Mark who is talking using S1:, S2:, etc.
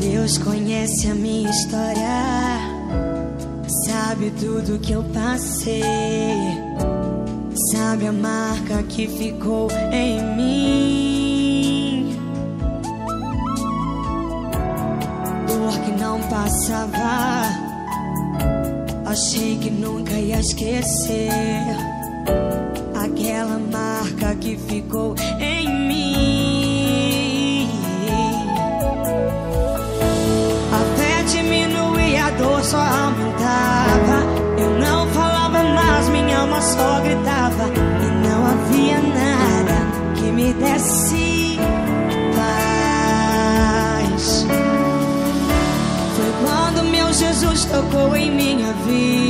S1: Deus conhece a minha história, sabe tudo que eu passei, sabe a marca que ficou em mim. Dor que não passava, achei que nunca ia esquecer aquela marca diminuía, a dor só aumentava. Eu não falava mais, minha alma só gritava. E não havia nada que me desse paz. Foi quando meu Jesus tocou em minha vida.